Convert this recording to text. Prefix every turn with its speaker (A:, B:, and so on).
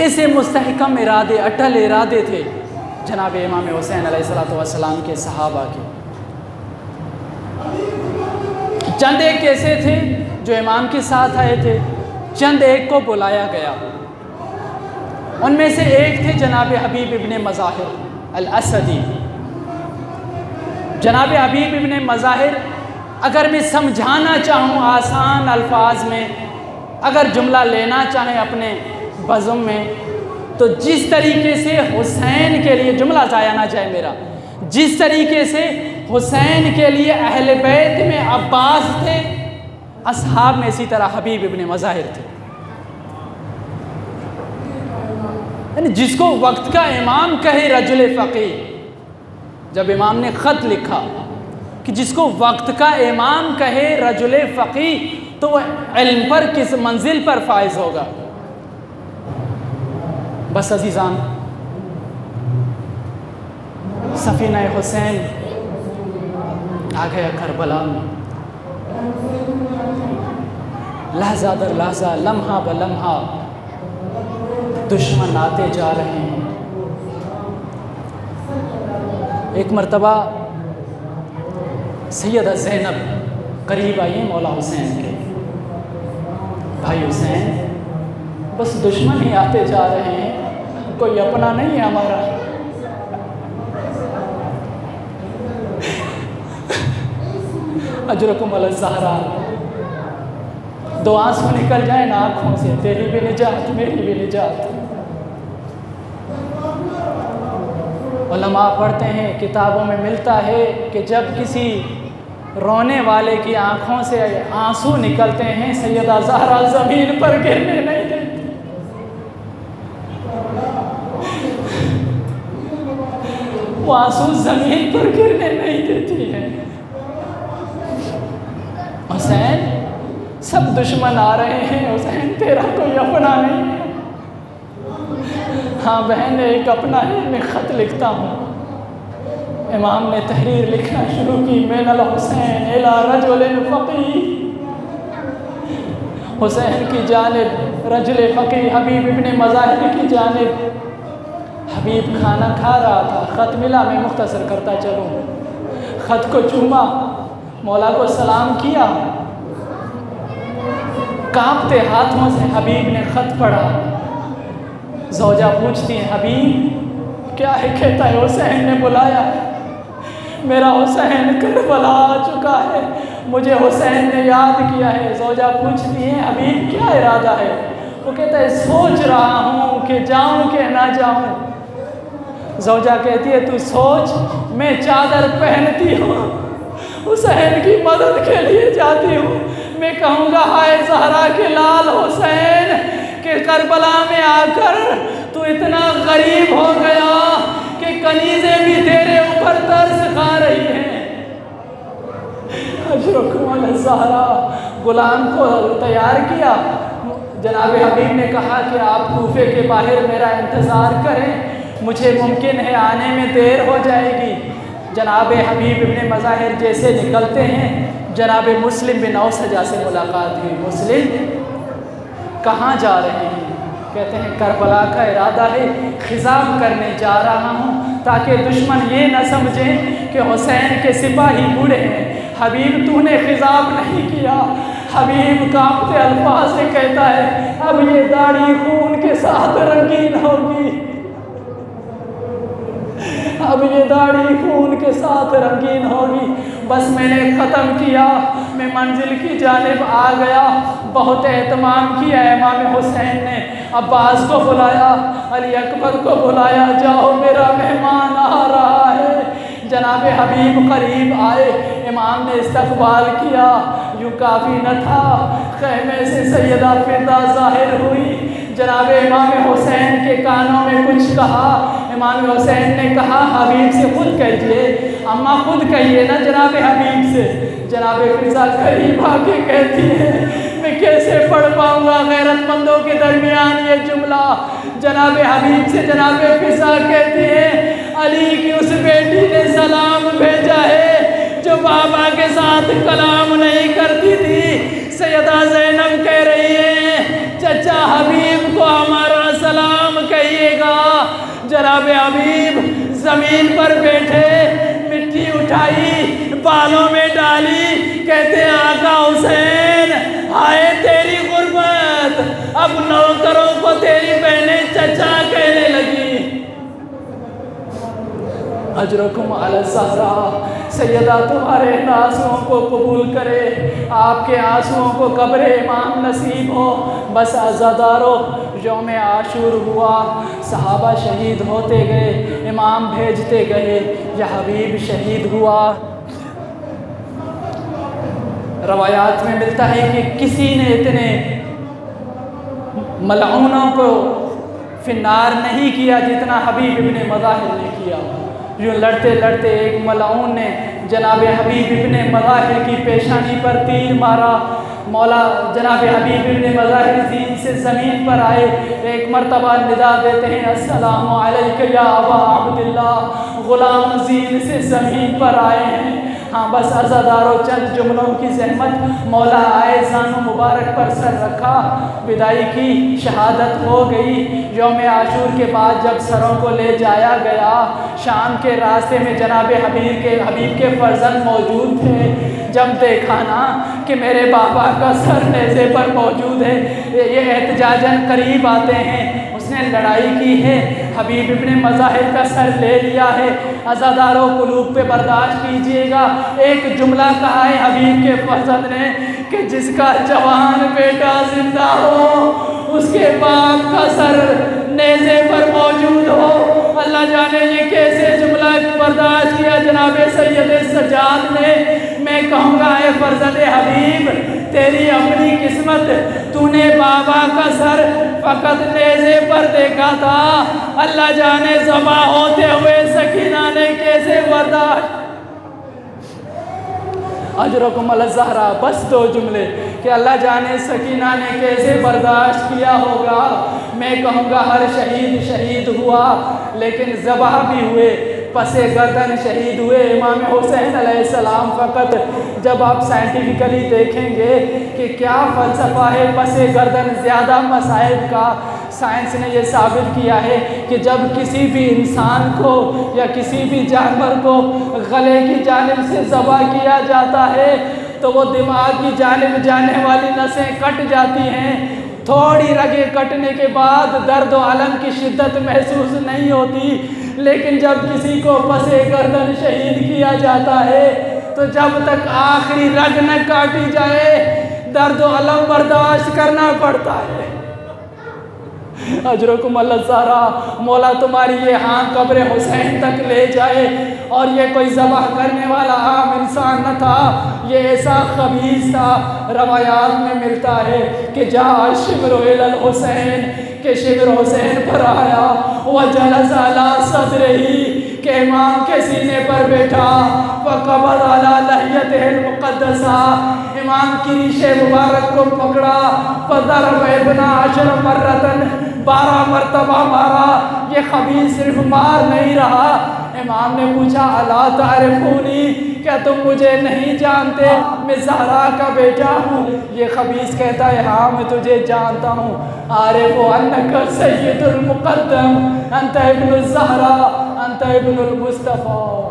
A: ऐसे मुस्तहकम इरादे, अटल इरादे थे। जनाब इमाम हुसैन सलाम के सहाबा के। चंद एक कैसे थे जो इमाम के साथ आए थे। चंद एक को बुलाया गया। उनमें से एक थे जनाब हबीब इबन मज़ाहिर अल-असदी। जनाब हबीब इबन मज़ाहिर, अगर मैं समझाना चाहूँ आसान अल्फाज में, अगर जुमला लेना चाहें अपने बज़म में। तो जिस तरीके से हुसैन के लिए जुमला ज़ाया ना जाए मेरा, जिस तरीके से हुसैन के लिए अहल बैत में अब्बास थे, असहाब में इसी तरह हबीब इबन मज़ाहिर थे। यानी जिसको वक्त का इमाम कहे रजुल फ़की जब इमाम ने ख़त लिखा कि जिसको वक्त का इमाम कहे रजुल फ़कीर तो वह इल्म पर किस मंजिल पर फायज होगा? बस अजीज़ान सफ़ीना हुसैन आ गया करबला में लहजा दर लहजा लम्हा ब लम्हा दुश्मन आते जा रहे हैं। एक मरतबा, सैयद ज़ैनब, करीब आई मौला हुसैन के। भाई हुसैन, बस दुश्मन ही आते जा रहे हैं। कोई अपना नहीं है हमारा। अजरकुम जहरा। दो आँसू निकल जाए ना आँखों से, तेरी भी निजात, मेरी भी निजात। उलमा पढ़ते हैं, किताबों में मिलता है कि जब किसी रोने वाले की आँखों से आँसू निकलते हैं, सैयदा जहरा ज़मीन पर गिरने नहीं देती वो आँसू ज़मीन पर गिरने नहीं देती है। हुसैन, सब दुश्मन आ रहे हैं। हुसैन, तेरा कोई अपना नहीं है। हाँ बहन, एक अपना है, मैं ख़त लिखता हूँ। इमाम ने तहरीर लिखना शुरू की मैनल हुसैन एला रजुल फ़की हुसैन की जानब, रजुल फ़की हबीब इबन मज़ाहिर की जानब। हबीब खाना खा रहा था, ख़त मिला, मैं मुख्तसर करता चलूँ। ख़त को चूमा, मौला को सलाम किया। कांपते हाथों से हबीब ने ख़त पढ़ा। जोजा पूछती हैं, हबीब, क्या है? कहता है, हुसैन ने बुलाया मेरा हुसैन करबला आ चुका है। मुझे हुसैन ने याद किया है। जोजा पूछती है, हबीब, क्या इरादा है? वो कहता है, सोच रहा हूँ कि जाऊँ कि ना जाऊँ। जोजा कहती है, तू सोच, मैं चादर पहनती हूँ हुसैन की मदद के लिए जाती हूँ। मैं कहूँगा, हाय जहरा के लाल हुसैन, के करबला में आकर तू इतना गरीब हो गया कि कनीज़ें भी तेरे ऊपर तरस खा रही हैं। जहरा, गुलाम को तैयार किया। जनाब हबीब ने कहा कि आप कूफे के बाहर मेरा इंतज़ार करें। मुझे मुमकिन है आने में देर हो जाएगी। जनाब हबीब इबन मज़ाहिर जैसे निकलते हैं। जनाब मुस्लिम बिन औसजा से मुलाकात हुई। मुस्लिम, कहाँ जा रहे हैं? कहते हैं, करबला का इरादा है खिजाब करने जा रहा हूँ, ताकि दुश्मन ये न समझें कि हुसैन के सिपाही बूढ़े हैं। हबीब, तूने खिजाब नहीं किया। हबीब कांपते अल्फाज से कहता है, अब ये दाढ़ी खून के साथ रंगीन होगी। अब ये दाढ़ी खून के साथ रंगीन होगी। बस मैंने ख़त्म किया। मैं मंजिल की जानब आ गया। बहुत एहतमाम किया इमाम हुसैन ने। अब्बास को बुलाया, अली अकबर को बुलाया, जाओ मेरा मेहमान आ रहा है। जनाब हबीब करीब आए। इमाम ने इस्तकबाल किया। यूँ काफ़ी न था। खैमे से सैदा फिदा ज़ाहिर हुई। जनाब इमाम हुसैन के कानों में कुछ कहा। इमाम हुसैन ने कहा, हबीब से खुद कहिए। अम्मा खुद कहिए ना जनाब हबीब से। जनाब फिजा करीब आके कहती है, मैं कैसे पढ़ पाऊँगा गैरतमंदों के दरमियान ये जुमला? जनाब हबीब से जनाब फिजा कहती है, अली की उस बेटी ने सलाम भेजा है, जो बाबा के साथ कलाम नहीं करती थी। सैदा जैनब कह रही है, चचा हबीब जनाब हबीब ज़मीन पर बैठे, मिट्टी उठाई, बालों में डाली, कहते आका हुसैन, हाय तेरी गुर्बत, अब नौकरों को तेरी बहनें चचा कहने लगी। अजरकुम अलजहरा सैदा तुम्हारे इन आंसुओं को कबूल करे, आपके आंसुओं को कब्र इमाम नसीब हो, बस अजादारो योम आशूर हुआ। सहाबा शहीद होते गए, इमाम भेजते गए या हबीब शहीद हुआ। रवायात में मिलता है कि किसी ने इतने मलाउनों को फिनार नहीं किया जितना हबीब इबन मज़ाहिर ने किया। यूँ लड़ते लड़ते एक मलाउन ने जनाब हबीब इबन मज़ाहिर की पेशानी पर तीर मारा। मौला जनाब हबीब ने मज़ाहिर जीन से ज़मीन पर आए, एक मरतबा निदा देते हैं, अस्सलाम या अबा अब्दुल्ला ग़ुलाम जीन से ज़मीन पर आए हैं। हाँ बस अजादारों चंद जुमलों की जहमत। मौला आए जानो मुबारक पर सर रखा। विदाई की शहादत हो गई। योम आशूर के बाद जब सरों को ले जाया गया, शाम के रास्ते में जनाब हबीब के हबीब के फर्जन मौजूद थे। जब देखा ना कि मेरे बाबा का सर नेज़े पर मौजूद है, ये एहतजाजन करीब आते हैं। उसने लड़ाई की है। हबीब इबन मज़ाहिर का सर ले लिया है। अजादारों कुलूब पे बर्दाश्त कीजिएगा। एक जुमला कहा है हबीब के फर्जद ने कि जिसका जवान बेटा ज़िंदा हो, उसके बाप का सर नेज़े पर मौजूद हो। अल्लाह जाने ये कैसे जुमला बर्दाश्त किया जनाब सैयद सजाद ने। मैं कहूँगा ए फर्जद हबीब, तेरी अपनी किस्मत, तूने बाबा का सर फकत नेज़े पर देखा था। अल्लाह जाने जमा होते हुए सकीना ने कैसे बर्दाश्त अजरकुम जहरा, बस दो जुमले, कि अल्लाह जाने सकीना ने कैसे बर्दाश्त किया होगा। मैं कहूँगा, हर शहीद शहीद हुआ, लेकिन जबह भी हुए पसे गर्दन शहीद हुए। इमाम हुसैन सलाम फ़कत जब आप साइंटिफिकली देखेंगे कि क्या फ़लसफ़ा है पसे गर्दन, ज़्यादा मसाइब का साइंस ने यह साबित किया है कि जब किसी भी इंसान को या किसी भी जानवर को गले की जानब से ज़बा किया जाता है तो वो दिमाग की जानब जाने वाली नसें कट जाती हैं। थोड़ी रगे कटने के बाद दर्द आलम की शिद्दत महसूस नहीं होती। लेकिन जब किसी को फंसे गर्दन शहीद किया जाता है तो जब तक आखिरी रग न काटी जाए, दर्द आलम बर्दाश्त करना पड़ता है। अजरकुम सारा मौला तुम्हारी ये हाँ कब्र हुसैन तक ले जाए और ये कोई जबह करने वाला आम इंसान न था, ये ऐसा खबीज था, रवायात में मिलता है कि जा शिमर हुसैन, के शिमर हुसैन पर आया, वह जलसाला सदर ही, के इमाम के सीने पर बैठा वह कबर अला लहियत मुकदसा इमाम की रीशे मुबारक को पकड़ा फजर बैदना अशर मर्रतन बारह मरतबा मारा। ये खबीर सिर्फ़ मार नहीं रहा। इमाम ने पूछा, अला तारफूनी? क्या तुम मुझे नहीं जानते? मैं जहरा का बेटा हूँ। ये खबीस कहता है हाँ मैं तुझे जानता हूँ। आरे वो अन्न सैदुलमुक़दम अंत इब्न जहरा, अंत इब्न मुस्तफ़ा।